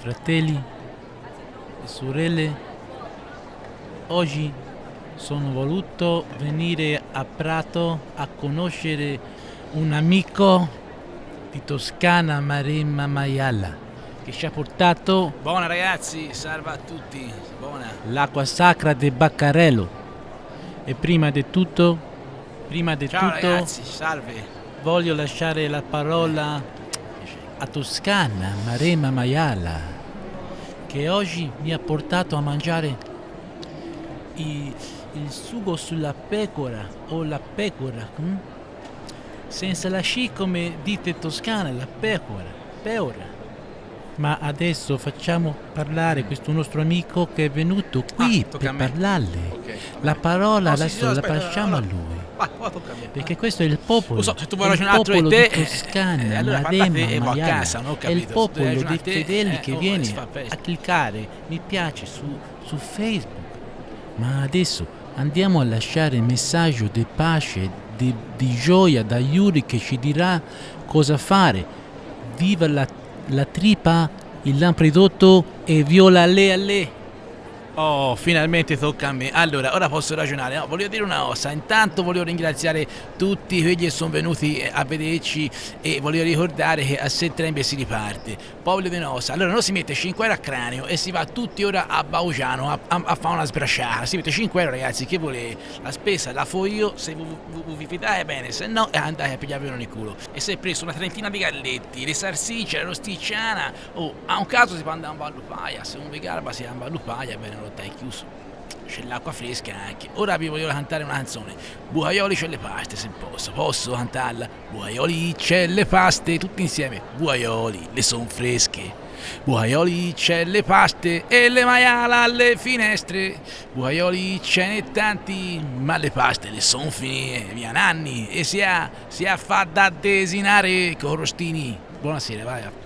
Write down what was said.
fratelli e sorelle, oggi sono voluto venire a Prato a conoscere un amico di Toscana, Maremma Maiala, che ci ha portato Buona ragazzi, salve a tutti. Buona. l'acqua sacra di Baccarello. E prima di tutto, prima di Ciao tutto ragazzi, salve. voglio lasciare la parola a Toscana, Maremma Maiala, che oggi mi ha portato a mangiare i- il sugo sulla pecora o la pecora, hm? senza la sci come dite toscane, la pecora, peora. Ma adesso facciamo parlare questo nostro amico che è venuto qui Ah, tocca a per parlarle. Ok. La parola No, adesso sì, la aspetta, lasciamo a allora. lui. A me. Perché questo è il popolo. Lo so, se tu vuoi ragionare popolo te, di eh, Toscana, eh, allora Maremma, parlate, eh, mo a casa, ho È il popolo dei fedeli eh, che oh, viene a cliccare mi piace su, su Facebook. Ma adesso andiamo a lasciare il messaggio di pace, di, di gioia da Yuri che ci dirà cosa fare. Viva la, la tripa, il lampredotto e viola le alle. Oh, finalmente tocca a me. Allora, ora posso ragionare. No, voglio dire una cosa. Intanto voglio ringraziare tutti quelli che sono venuti eh, a vederci e voglio ricordare che a settembre si riparte. Popolo di Nosa. Allora, non si mette 5 euro a cranio e si va tutti ora a Baugiano a, a- a fare una sbrasciata. Si mette 5 euro, ragazzi. Che volete? La spesa la fo io. Se vi, fidate bene, se no, eh, andate a pigliarvelo nel culo. E se hai preso una trentina di galletti, le salsicce, la rosticciana, o a un caso si può andare a Vallupaia. Se non vi garba, si va a Vallupaia, bene, non è chiuso. C'è l'acqua fresca anche. Ora vi voglio cantare una canzone. Buaioli c'è le paste, se posso. Posso cantarla? Buaioli c'è le paste, tutti insieme. Buaioli, le son fresche. Buaioli c'è le paste e le maiala alle finestre. Buaioli ce n'è tanti, ma le paste le son finite. Via Nanni e si ha, si ha fatta desinare con rostini. Buonasera, vai.